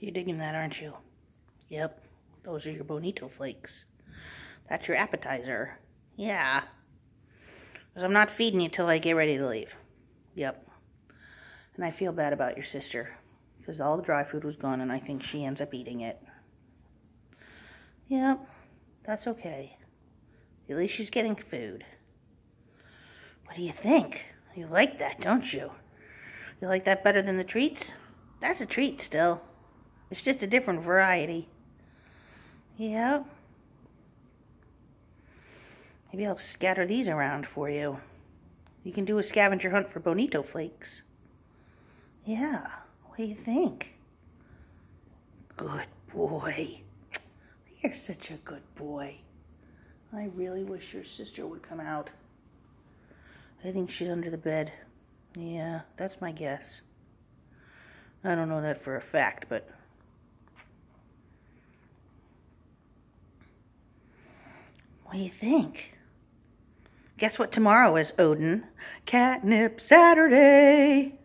You're digging that, aren't you? Yep. Those are your bonito flakes. That's your appetizer. Yeah. Because I'm not feeding you till I get ready to leave. Yep. And I feel bad about your sister. Because all the dry food was gone and I think she ends up eating it. Yep. That's okay. At least she's getting food. What do you think? You like that, don't you? You like that better than the treats? That's a treat still. It's just a different variety. Yep. Maybe I'll scatter these around for you. You can do a scavenger hunt for bonito flakes. Yeah, what do you think? Good boy. You're such a good boy. I really wish your sister would come out. I think she's under the bed. Yeah, that's my guess. I don't know that for a fact, but... What do you think? Guess what tomorrow is, Odin? Catnip Saturday!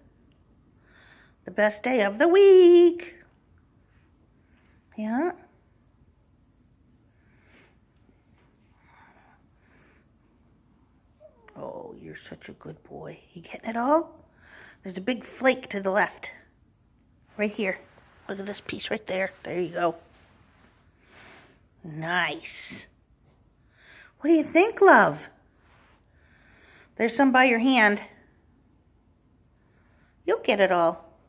The best day of the week! Yeah? Oh, you're such a good boy. You getting it all? There's a big flake to the left. Right here. Look at this piece right there. There you go. Nice. What do you think, love? There's some by your hand. You'll get it all.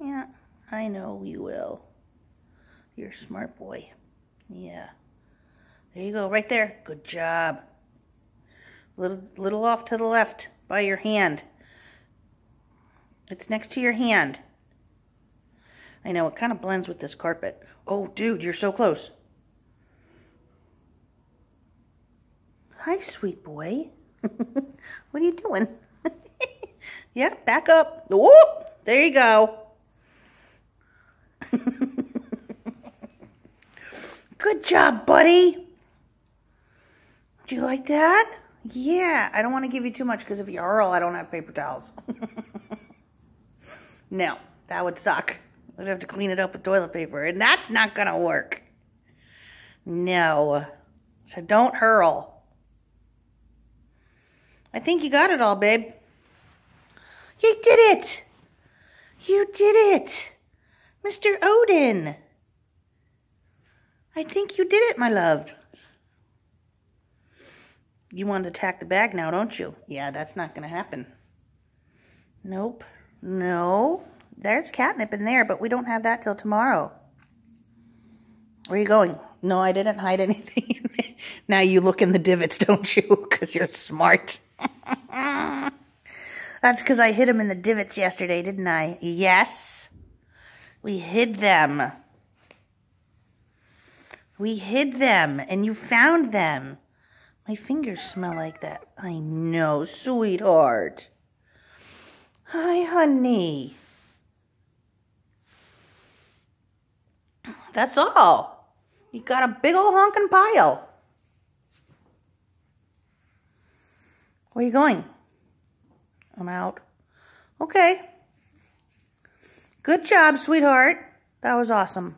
Yeah, I know you will. You're a smart boy. Yeah. There you go, right there. Good job. Little, little off to the left by your hand. It's next to your hand. I know, it kind of blends with this carpet. Oh, dude, you're so close. Hi, sweet boy. what are you doing? yeah, back up. Whoop! There you go. Good job, buddy. Do you like that? Yeah, I don't want to give you too much because if you hurl, I don't have paper towels. no, that would suck. I'd have to clean it up with toilet paper, and that's not going to work. No. So don't hurl. I think you got it all, babe. You did it! You did it! Mr. Odin! I think you did it, my love. You want to attack the bag now, don't you? Yeah, that's not going to happen. Nope. No. There's catnip in there, but we don't have that till tomorrow. Where are you going? No, I didn't hide anything. now you look in the divots, don't you? Because you're smart. That's because I hid them in the divots yesterday, didn't I? Yes. We hid them. We hid them, and you found them. My fingers smell like that. I know, sweetheart. Hi, honey. That's all. You got a big old honking pile. Where are you going? I'm out. Okay. Good job, sweetheart. That was awesome.